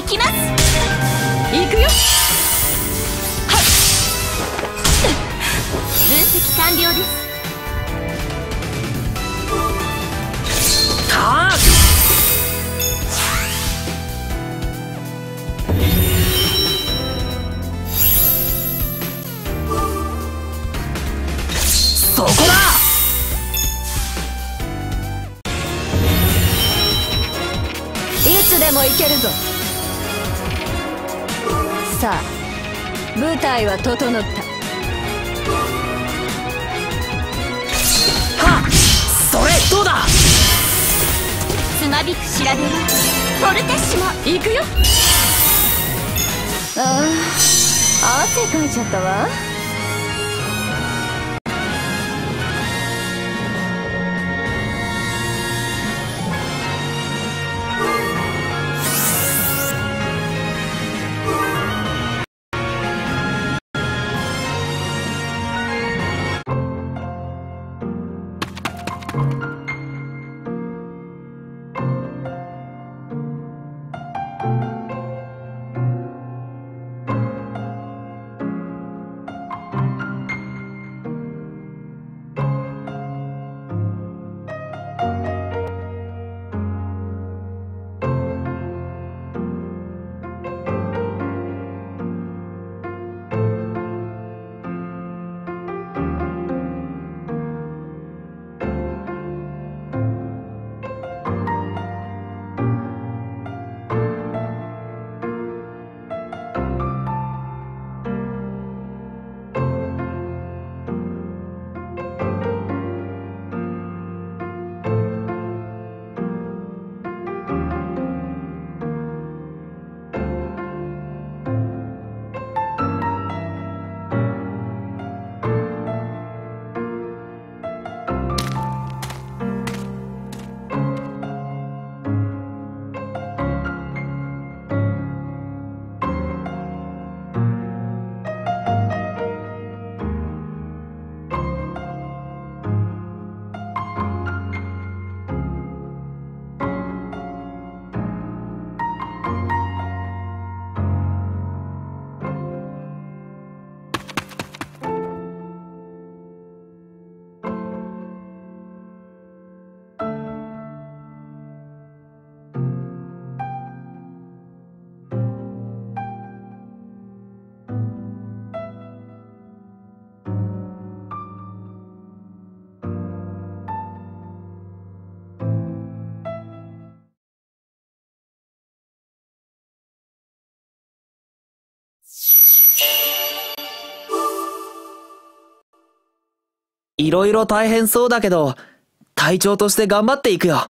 行きます。行くよ。はい分析完了です。いつでも行けるぞ。さあ舞台は整った。はっそれどうだ？つまびく調べはフォルテッシモ行くよ。ああ汗かいちゃったわいろいろ大変そうだけど、隊長として頑張っていくよ。